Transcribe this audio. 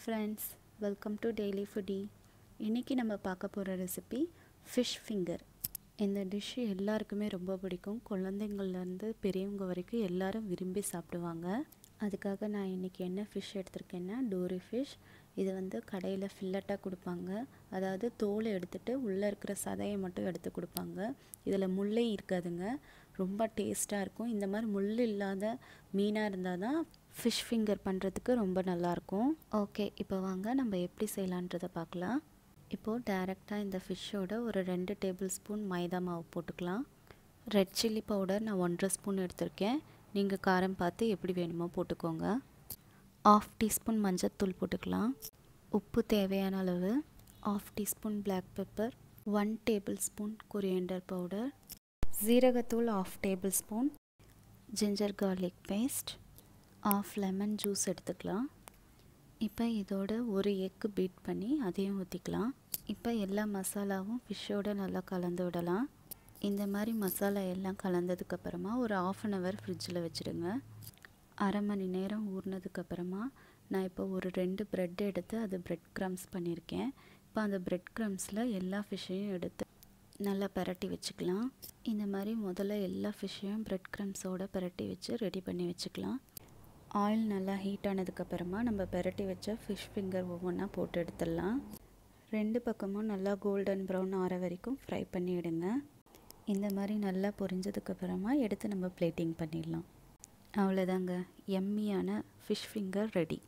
Friends welcome to daily foodie இன்றைக்கி நம்ம பார்க்க போகிற ரெசிபி ஃபிஷ் ஃபிங்கர் இந்த டிஷ் எல்லாருக்குமே ரொம்ப பிடிக்கும். குழந்தைங்கள்லேருந்து பெரியவங்க வரைக்கும் எல்லாரும் விரும்பி சாப்பிடுவாங்க. அதுக்காக நான் இன்றைக்கி என்ன ஃபிஷ் எடுத்திருக்கேன்னா டோரி ஃபிஷ் இது வந்து கடையில் ஃபில்லட்டாக கொடுப்பாங்க. அதாவது தோலை எடுத்துகிட்டு உள்ளே இருக்கிற சதையை மட்டும் எடுத்து கொடுப்பாங்க. இதில் முள்ளே இருக்காதுங்க. ரொம்ப டேஸ்ட்டாக இருக்கும். இந்த மாதிரி முள் இல்லாத மீனாக இருந்தால் தான் ஃபிஷ் ஃபிங்கர் பண்ணுறதுக்கு ரொம்ப நல்லாயிருக்கும் ஓகே இப்போ வாங்க நம்ம எப்படி செய்யலான்றதை பார்க்கலாம். இப்போது டேரெக்டாக இந்த ஃபிஷ்ஷோட ஒரு ரெண்டு டேபிள் ஸ்பூன் மைதா மாவு போட்டுக்கலாம். ரெட் சில்லி பவுடர் நான் ஒன்றரை ஸ்பூன் எடுத்திருக்கேன். நீங்கள் காரம் பார்த்து எப்படி வேணுமோ போட்டுக்கோங்க. ஆஃப் டீஸ்பூன் மஞ்சத்தூள் போட்டுக்கலாம். உப்பு தேவையான அளவு. Half teaspoon black pepper one table spoon coriander powder ஜீரகத்தூள் half table spoon ginger garlic paste half lemon juice எடுத்துக்கலாம். இப்போ இதோட ஒரு எக்கு பீட் பண்ணி அதையும் ஊற்றிக்கலாம் இப்போ எல்லா மசாலாவும் ஃபிஷ்ஷோடு நல்லா கலந்து விடலாம். இந்த மாதிரி மசாலா எல்லாம் கலந்ததுக்கப்புறமா ஒரு ஆஃப் அன் ஹவர் ஃப்ரிட்ஜில் வச்சுடுங்க. அரை மணி நேரம் ஊறினதுக்கப்புறமா நான் இப்போ ஒரு ரெண்டு ப்ரெட் எடுத்து அது ப்ரெட் க்ரம்ஸ் பண்ணியிருக்கேன். இப்போ அந்த ப்ரெட் க்ரம்ஸில் எல்லா ஃபிஷ்ஷையும் எடுத்து நல்லா பரட்டி வச்சுக்கலாம். இந்த மாதிரி முதல்ல எல்லா ஃபிஷ்ஷையும் ப்ரெட் க்ரம்ஸோடு பரட்டி வச்சு ரெடி பண்ணி வச்சுக்கலாம். ஆயில் நல்லா ஹீட் ஆனதுக்கப்புறமா நம்ம பெரட்டி வச்ச ஃபிஷ் ஃபிங்கர் ஒவ்வொன்றா போட்டு எடுத்துடலாம். ரெண்டு பக்கமும் நல்லா கோல்டன் ப்ரௌன் ஆற வரைக்கும் ஃப்ரை பண்ணிவிடுங்க இந்த மாதிரி நல்லா பொரிஞ்சதுக்கப்புறமா எடுத்து நம்ம பிளேட்டிங் பண்ணிடலாம். அவ்வளோதாங்க எம்மியான ஃபிஷ் ஃபிங்கர் ரெடி